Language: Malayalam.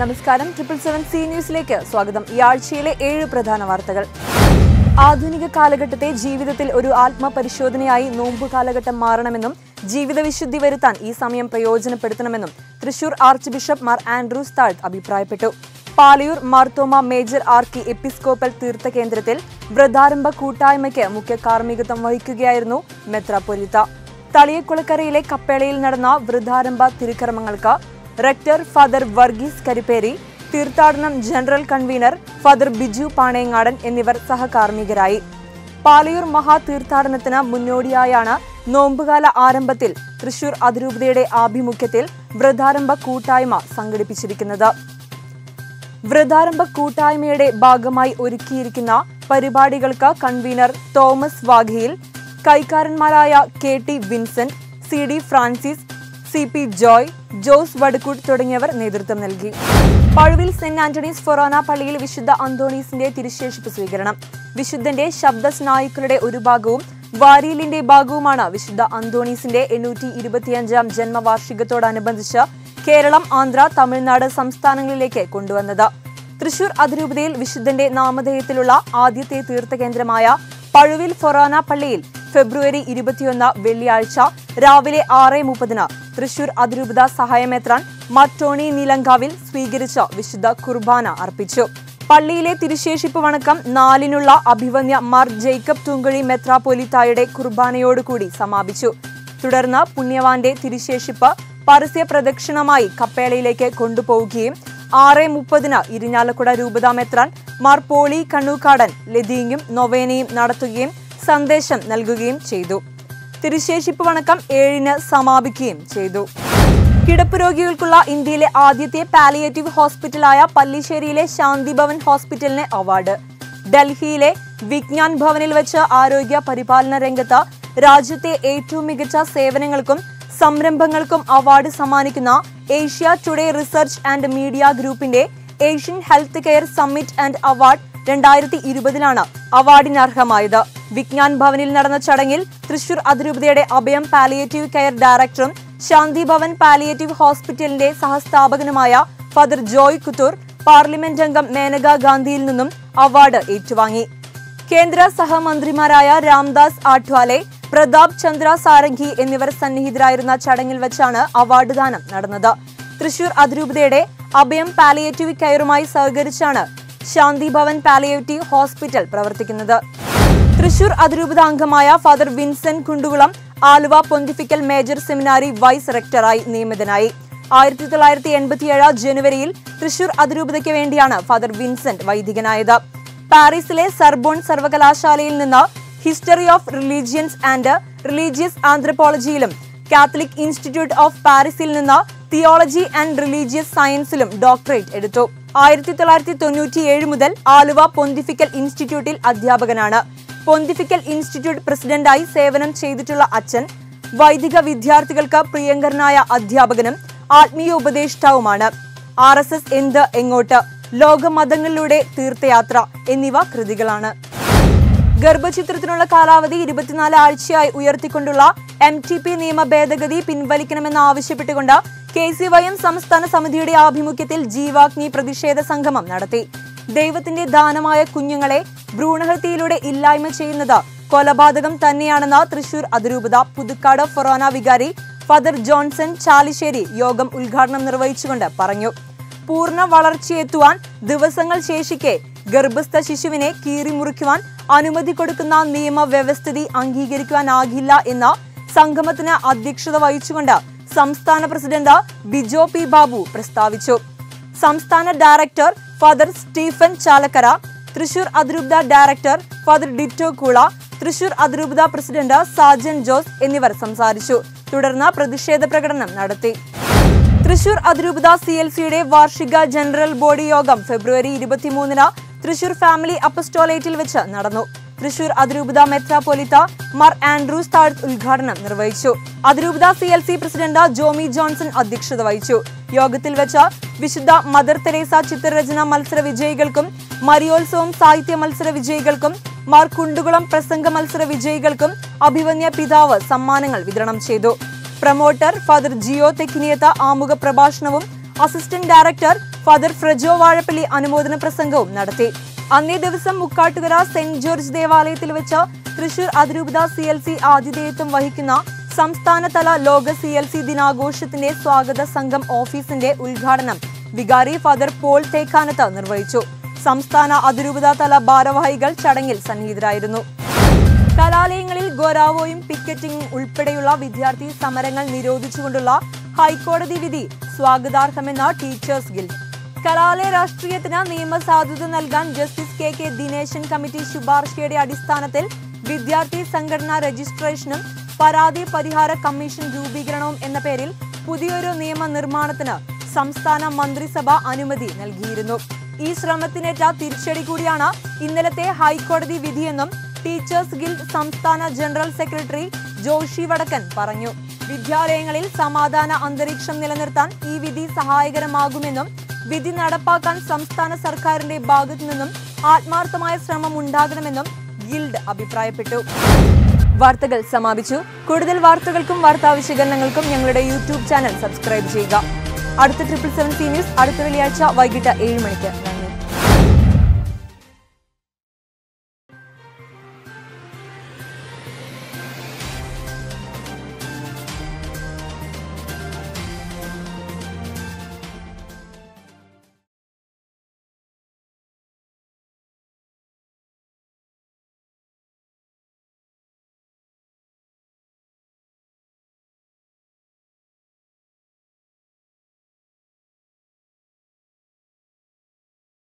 നമസ്കാരം. ട്രിപ്പിൾ സെവൻ സി ന്യൂസിലേക്ക് സ്വാഗതം. ഈ ആഴ്ചയിലെ ഏഴ് പ്രധാന വാർത്തകൾ. ആധുനിക കാലഘട്ടത്തെ ജീവിതത്തിൽ ഒരു ആത്മപരിശോധനയായി നോമ്പ് കാലഘട്ടം മാറണമെന്നും ജീവിതവിശുദ്ധി വരുത്താൻ ഈ സമയം പ്രയോജനപ്പെടുത്തണമെന്നും Thrissur archbishop Mar Andrews Thazhath അഭിപ്രായപ്പെട്ടു. Palayur Marthoma major archiepiscopal തീർത്ഥ കേന്ദ്രത്തിൽ വ്രതാരംഭ കൂട്ടായ്മയ്ക്ക് മുഖ്യ കാർമ്മികത്വം വഹിക്കുകയായിരുന്നു മെത്രാപൊലിത്ത തളിയക്കുളക്കരയിലെ കപ്പേളയിൽ നടന്ന വൃദ്ധാരംഭ തിരുക്കർമ്മങ്ങൾക്ക് റെക്ടർ ഫാദർ വർഗീസ് കരിപ്പേരി തീർത്ഥാടനം general convener father Biju Panayangadan എന്നിവർ സഹകാർമ്മികരായി. പാലയൂർ മഹാതീർത്ഥാടനത്തിന് മുന്നോടിയായാണ് നോമ്പുകാല ആരംഭത്തിൽ തൃശൂർ അതിരൂപതയുടെ ആഭിമുഖ്യത്തിൽ വ്രതാരംഭ കൂട്ടായ്മ സംഘടിപ്പിച്ചിരിക്കുന്നത്. വ്രതാരംഭ കൂട്ടായ്മയുടെ ഭാഗമായി ഒരുക്കിയിരിക്കുന്ന പരിപാടികൾക്ക് convener Thomas Vaghayil കൈക്കാരന്മാരായ K T Vincent C D Francis C P Joy Jose Vadukkoot തുടങ്ങിയവർ നേതൃത്വം നൽകി. പഴുവിൽ സെന്റ് ആന്റണീസ് ഫൊറോന പള്ളിയിൽ വിശുദ്ധ അന്തോണീസിന്റെ തിരുശേഷിപ്പ് സ്വീകരണം. വിശുദ്ധന്റെ ശബ്ദ സ്നായുക്കളുടെ ഒരു ഭാഗവും വാരിയലിന്റെ ഭാഗവുമാണ് വിശുദ്ധ അന്തോണീസിന്റെ എണ്ണൂറ്റി ഇരുപത്തിയഞ്ചാം ജന്മവാർഷികത്തോടനുബന്ധിച്ച് കേരളം ആന്ധ്ര തമിഴ്നാട് സംസ്ഥാനങ്ങളിലേക്ക് കൊണ്ടുവന്നത്. തൃശൂർ അതിരൂപതയിൽ വിശുദ്ധന്റെ നാമധേയത്തിലുള്ള ആദ്യത്തെ തീർത്ഥകേന്ദ്രമായ പഴുവിൽ ഫൊറാന പള്ളിയിൽ ഫെബ്രുവരി ഇരുപത്തിയൊന്ന് വെള്ളിയാഴ്ച രാവിലെ ആറ് മുപ്പതിന് തൃശൂർ അതിരൂപത സഹായമേത്രാൻ മറ്റോണി നീലങ്കാവിൽ സ്വീകരിച്ച വിശുദ്ധ കുർബാന അർപ്പിച്ചു. പള്ളിയിലെ തിരുശേഷിപ്പ് വണക്കം നാലിനുള്ള അഭിവന്യ മാർ ജേക്കബ് തുങ്കഴി മെത്രാപൊലിത്തായുടെ കുർബാനയോടുകൂടി സമാപിച്ചു. തുടർന്ന് പുണ്യവാന്റെ തിരുശേഷിപ്പ് പരസ്യ പ്രദക്ഷിണമായി കപ്പേളയിലേക്ക് കൊണ്ടുപോവുകയും ആറ് മുപ്പതിന് ഇരിഞ്ഞാലക്കുട രൂപതാ മെത്രാൻ മാർ പോളി കണ്ണൂക്കാടൻ ലതീങ്ങും നൊവേനയും നടത്തുകയും സന്ദേശം നൽകുകയും ചെയ്തു. തിരുശേഷിപ്പ് വണക്കം ഏഴിന് സമാപിക്കുകയും ചെയ്തു. കിടപ്പ് രോഗികൾക്കുള്ള ഇന്ത്യയിലെ ആദ്യത്തെ പാലിയേറ്റീവ് ഹോസ്പിറ്റലായ പല്ലിശ്ശേരിയിലെ ശാന്തിഭവൻ ഹോസ്പിറ്റലിന് അവാർഡ്. ഡൽഹിയിലെ വിജ്ഞാൻ ഭവനിൽ വെച്ച് ആരോഗ്യ പരിപാലന രംഗത്ത് രാജ്യത്തെ ഏറ്റവും മികച്ച സേവനങ്ങൾക്കും സംരംഭങ്ങൾക്കും അവാർഡ് സമ്മാനിക്കുന്ന Asia Today Research and Media ഗ്രൂപ്പിന്റെ Asian Health Care Summit and Award രണ്ടായിരത്തി ഇരുപതിലാണ് അവാർഡിന് അർഹമായത് വിജ്ഞാൻ ഭവനിൽ നടന്ന ചടങ്ങിൽ തൃശൂർ അതിരൂപതയുടെ അഭയം പാലിയേറ്റീവ് കെയർ ഡയറക്ടറും ശാന്തി ഭവൻ പാലിയേറ്റീവ് ഹോസ്പിറ്റലിന്റെ സഹസ്ഥാപകനുമായ ഫാദർ ജോയ് കുത്തൂർ പാർലമെന്റ് അംഗം മേനക ഗാന്ധിയിൽ നിന്നും അവാർഡ് ഏറ്റുവാങ്ങി. കേന്ദ്ര സഹമന്ത്രിമാരായ രാംദാസ് ആഠ്വാലെ പ്രതാപ് ചന്ദ്ര സാരംഗി എന്നിവർ സന്നിഹിതരായിരുന്ന ചടങ്ങിൽ വെച്ചാണ് അവാർഡ് ദാനം നടന്നത്. തൃശൂർ അതിരൂപതയുടെ അഭയം പാലിയേറ്റീവ് കെയറുമായി സഹകരിച്ചാണ് ശാന്തി ഭവൻ പാലിയേറ്റീവ് ഹോസ്പിറ്റൽ പ്രവർത്തിക്കുന്നത്. തൃശൂർ അതിരൂപത അംഗമായ father Vincent Kundukulam Aluva pontifical major seminary vice റെക്ടറായി നിയമിതനായി. ആയിരത്തി തൊള്ളായിരത്തി എൺപത്തിയേഴ് ജനുവരിയിൽ തൃശൂർ അതിരൂപതയ്ക്ക് വേണ്ടിയാണ് ഫാദർ വിൻസെന്റ് വൈദികനായത്. പാരീസിലെ സർബോൺ സർവകലാശാലയിൽ നിന്ന് history of religions and religious ആന്ത്രപ്പോളജിയിലും Catholic institute of പാരീസിൽ നിന്ന് തിയോളജി ആൻഡ് റിലീജിയസ് സയൻസിലും ഡോക്ടറേറ്റ് എടുത്തു. ആയിരത്തി തൊള്ളായിരത്തി തൊണ്ണൂറ്റിയേഴ് മുതൽ ആലുവ പൊന്തിഫിക്കൽ ഇൻസ്റ്റിറ്റ്യൂട്ടിൽ അധ്യാപകനാണ്. പൊന്തിഫിക്കൽ ഇൻസ്റ്റിറ്റ്യൂട്ട് പ്രസിഡന്റായി സേവനം ചെയ്തിട്ടുള്ള അച്ഛൻ വൈദിക വിദ്യാർത്ഥികൾക്ക് പ്രിയങ്കരനായ അധ്യാപകനും ആത്മീയ ഉപദേഷ്ടാവുമാണ്. ആർ എസ് എസ് എന്ത് എങ്ങോട്ട് ലോകമതങ്ങളിലൂടെ തീർത്ഥയാത്ര എന്നിവ കൃതികളാണ്. ഗർഭചിത്രത്തിനുള്ള കാലാവധി ഇരുപത്തിനാല് ആഴ്ചയായി ഉയർത്തിക്കൊണ്ടുള്ള എം ടി പി നിയമ ഭേദഗതി പിൻവലിക്കണമെന്ന് ആവശ്യപ്പെട്ടുകൊണ്ട് കെ സി വൈ എം സംസ്ഥാന സമിതിയുടെ ആഭിമുഖ്യത്തിൽ ജീവാഗ്നി പ്രതിഷേധ സംഗമം നടത്തി. ദൈവത്തിന്റെ ദാനമായ കുഞ്ഞുങ്ങളെ ഭ്രൂണഹത്യയിലൂടെ ഇല്ലായ്മ ചെയ്യുന്നത് കൊലപാതകം തന്നെയാണെന്ന് തൃശൂർ അതിരൂപത പുതുക്കാട് ഫൊറോന വികാരി ഫാദർ ജോൺസൺ ചാലിശ്ശേരി യോഗം ഉദ്ഘാടനം നിർവഹിച്ചുകൊണ്ട് പറഞ്ഞു. പൂർണ വളർച്ചയെത്തുവാൻ ദിവസങ്ങൾ ശേഷിക്കെ ഗർഭസ്ഥ ശിശുവിനെ കീറിമുറിക്കുവാൻ അനുമതി കൊടുക്കുന്ന നിയമവ്യവസ്ഥിതി അംഗീകരിക്കുവാനാകില്ല എന്ന സംഗമത്തിന് അധ്യക്ഷത വഹിച്ചുകൊണ്ട് സംസ്ഥാന പ്രസിഡന്റ് ബിജോ പി ബാബു പ്രസ്താവിച്ചു. സംസ്ഥാന director father Stephen Chalakkara Thrissur അതിരൂപത director father ditto Koola Thrissur അതിരൂപത പ്രസിഡന്റ് സാജൻ ജോസ് എന്നിവർ സംസാരിച്ചു. തുടർന്ന് പ്രതിഷേധ പ്രകടനം നടത്തി. തൃശൂർ അതിരൂപത സി എൽ സിയുടെ വാർഷിക ജനറൽ ബോഡി യോഗം ഫെബ്രുവരി ഇരുപത്തിമൂന്നിന് തൃശൂർ ഫാമിലി അപ്പസ്റ്റോലേറ്റിൽ വെച്ച് നടന്നു. തൃശൂർ അതിരൂപത മെത്രാപൊലിത്ത മാർ ആൻഡ്രൂസ് താഴ്ത്ത് ഉദ്ഘാടനം നിർവഹിച്ചു. അതിരൂപത C L C president Jomi Johnson അധ്യക്ഷത വഹിച്ചു. യോഗത്തിൽ വെച്ച് വിശുദ്ധ മദർ തെരേസ ചിത്രരചന മത്സര വിജയികൾക്കും മരിയോത്സവം സാഹിത്യ മത്സര വിജയികൾക്കും മാർ കുണ്ടുകുളം പ്രസംഗ മത്സര വിജയികൾക്കും അഭിവന്യ പിതാവ് സമ്മാനങ്ങൾ വിതരണം ചെയ്തു. പ്രൊമോട്ടർ ഫാദർ ജിയോ തെക്കിനിയത്ത ആമുഖ പ്രഭാഷണവും assistant director father Frajo Vazhappally അനുമോദന പ്രസംഗവും നടത്തി. അന്നേ ദിവസം മുക്കാട്ടുകര സെന്റ് ജോർജ് ദേവാലയത്തിൽ വെച്ച് തൃശൂർ അതിരൂപത സി എൽ സി ആതിഥേയത്വം വഹിക്കുന്ന സംസ്ഥാനതല ലോക സി എൽ സി ദിനാഘോഷത്തിന്റെ സ്വാഗത സംഘം ഓഫീസിന്റെ ഉദ്ഘാടനം വികാരി ഫാദർ പോൾ തേക്കാനത്ത് നിർവഹിച്ചു. സംസ്ഥാന അതിരൂപത തല ഭാരവാഹികൾ ചടങ്ങിൽ സന്നിഹിതരായിരുന്നു. കലാലയങ്ങളിൽ ഗൊരാവോയും പിക്കറ്റിംഗും ഉൾപ്പെടെയുള്ള വിദ്യാർത്ഥി സമരങ്ങൾ നിരോധിച്ചുകൊണ്ടുള്ള ഹൈക്കോടതി വിധി സ്വാഗതാർഹമെന്ന ടീച്ചേഴ്സ് ഗിൽഡ്. കലാലയ രാഷ്ട്രീയത്തിന് നിയമസാധുത നൽകാൻ justice K K Dineshan committee ശുപാർശയുടെ അടിസ്ഥാനത്തിൽ വിദ്യാർത്ഥി സംഘടനാ രജിസ്ട്രേഷനും പരാതി പരിഹാര കമ്മീഷൻ രൂപീകരണവും എന്ന പേരിൽ പുതിയൊരു നിയമനിർമ്മാണത്തിന് സംസ്ഥാന മന്ത്രിസഭ അനുമതി നൽകിയിരുന്നു. ഈ ശ്രമത്തിനേറ്റ തിരിച്ചടി കൂടിയാണ് ഇന്നലത്തെ ഹൈക്കോടതി വിധിയെന്നും ടീച്ചേഴ്സ് ഗിൽഡ് സംസ്ഥാന ജനറൽ സെക്രട്ടറി ജോഷി വടക്കൻ പറഞ്ഞു. വിദ്യാലയങ്ങളിൽ സമാധാന അന്തരീക്ഷം നിലനിർത്താൻ ഈ വിധി സഹായകരമാകുമെന്നും വിധി നടപ്പാക്കാൻ സംസ്ഥാന സർക്കാരിന്റെ ഭാഗത്തു നിന്നും ആത്മാർത്ഥമായ ശ്രമം ഉണ്ടാകണമെന്നും ഗിൽഡ് അഭിപ്രായപ്പെട്ടു. വാർത്തകൾ സമാപിച്ചു. കൂടുതൽ വാർത്തകൾക്കും വാർത്താ വിശകലനങ്ങൾക്കും ഞങ്ങളുടെ യൂട്യൂബ് ചാനൽ സബ്സ്ക്രൈബ് ചെയ്യുക. അടുത്ത ട്രിപ്പിൾ സെവൻ സി ന്യൂസ് അടുത്ത വെള്ളിയാഴ്ച വൈകിട്ട് ഏഴ് മണിക്ക്.